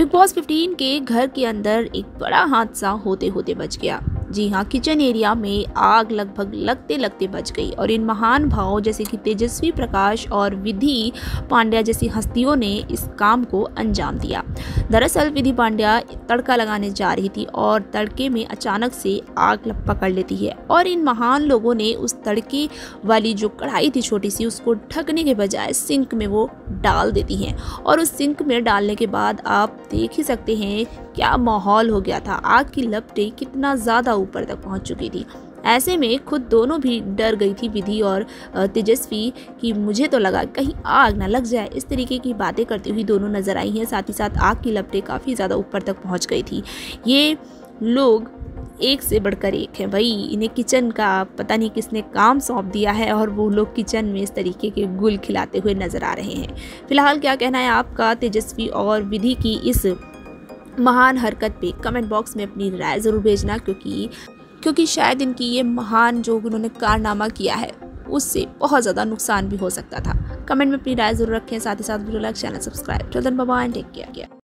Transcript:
Boss 15 के घर के अंदर एक बड़ा हादसा होते होते बच गया। जी हाँ किचन एरिया में आग लगभग लगते लगते बच गई और इन महान भावों जैसे कि तेजस्वी प्रकाश और विधि पांड्या जैसी हस्तियों ने इस काम को अंजाम दिया। दरअसल विधि पांड्या तड़का लगाने जा रही थी और तड़के में अचानक से आग पकड़ लेती है और इन महान लोगों ने उस तड़के वाली जो कढ़ाई थी छोटी सी, उसको ढकने के बजाय सिंक में वो डाल देती हैं और उस सिंक में डालने के बाद आप देख ही सकते हैं क्या माहौल हो गया था। आग की लपटें कितना ज़्यादा ऊपर तक पहुँच चुकी थी। ऐसे में खुद दोनों भी डर गई थी विधि और तेजस्वी कि मुझे तो लगा कहीं आग ना लग जाए। इस तरीके की बातें करती हुई दोनों नज़र आई हैं। साथ ही साथ आग की लपटें काफ़ी ज़्यादा ऊपर तक पहुँच गई थी। ये लोग एक से बढ़कर एक है। भाई इन्हें किचन का पता नहीं किसने काम सौंप दिया है और वो लोग किचन में इस तरीके के गुल खिलाते हुए नज़र आ रहे हैं। फ़िलहाल क्या कहना है आपका तेजस्वी और विधि की इस महान हरकत पे कमेंट बॉक्स में अपनी राय ज़रूर भेजना, क्योंकि क्योंकि शायद इनकी ये महान जो उन्होंने कारनामा किया है, उससे बहुत ज़्यादा नुकसान भी हो सकता था। कमेंट में अपनी राय ज़रूर रखें, साथ ही साथ वीडियो लाइक, चैनल सब्सक्राइब। चल बाबा टेक केयर